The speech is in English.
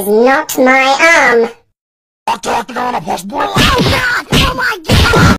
is not my arm.